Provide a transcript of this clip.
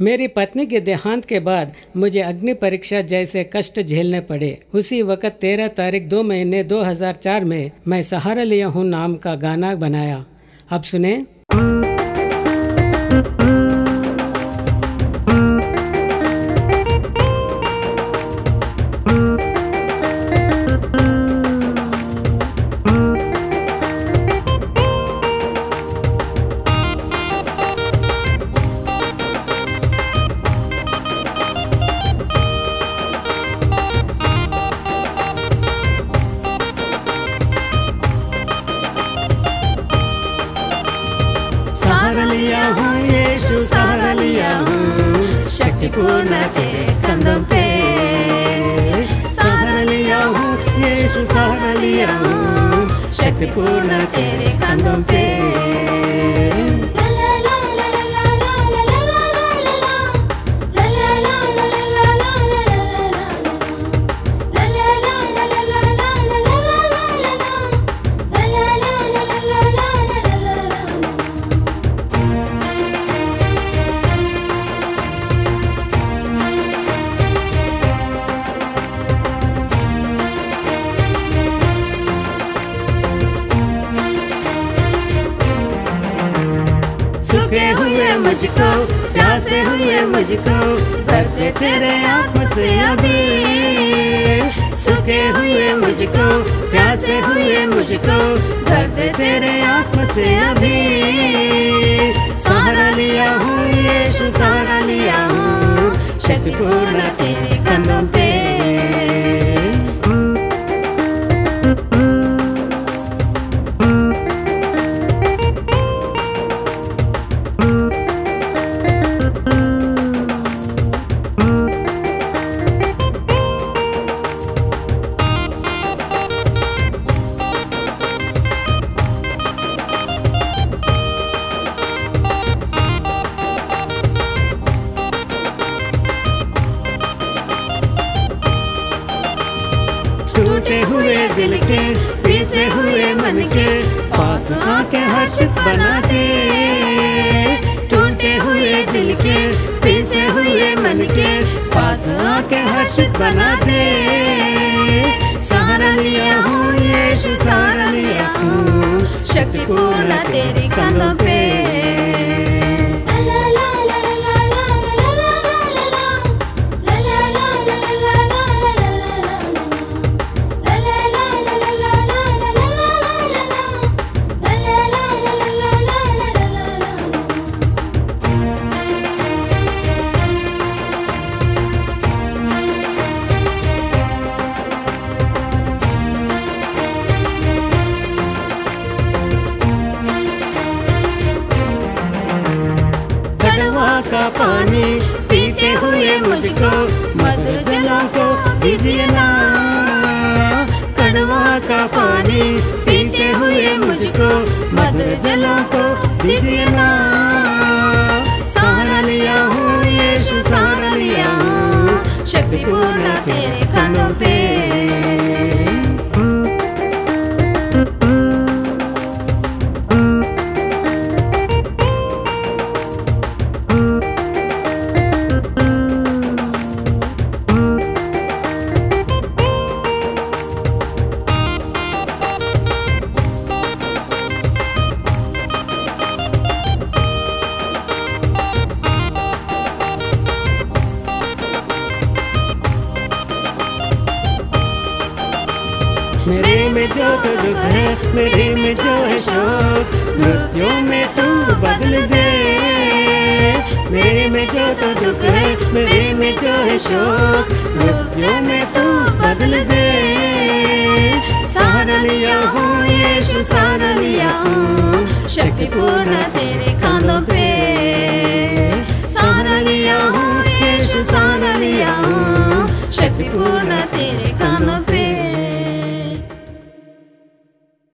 मेरी पत्नी के देहांत के बाद मुझे अग्नि परीक्षा जैसे कष्ट झेलने पड़े। उसी वक्त तेरह तारीख दो महीने 2004 में मैं सहारा लिया हूँ नाम का गाना बनाया। अब सुने। हूँ यीशु सहारा लिया हूँ शक्तिपूर्ण तेरे कंधों पे सहारा लिया सूखे हुए मुझको, प्यासे हुए मुझको भरते तेरे आँख से अभी। सूखे हुए मुझको, प्यासे हुए मुझको भरते तेरे आँख से अभी। सहारा लिया हूँ, यीशु, सहारा लिया हूँ, शक्तिपूर्ण तेरे टूटे हुए दिल के, पीसे हुए मन के, पास आके हर्षित बना दे टूटे हुए दिल के, पीसे हुए मन के, पास आके हर्षित बना दे सहारा लिया हूँ, यीशु सहारा लिया हूँ, शक्तिपूर्ण तेरे कंधों पे। कड़वा का पानी पीते हुए मुझको मधुर जलों को दीजिए ना। कड़वा का पानी पीते हुए मुझको मधुर जलों को दीजिए ना। लिया हूँ, यीशु सहारा लिया हूँ। शक्तिपूर्ण तेरे कानों पे मेरे में जो तो दुख है, मेरे में जो है शोक, मृत्यु में तू बदल दे। मेरे में जो तो दुख है, मेरे में जो है शोक, मृत्यु में तू बदल दे। सहारा लिया हूँ, यीशु सहारा लिया हूँ, शक्तिपूर्ण तेरे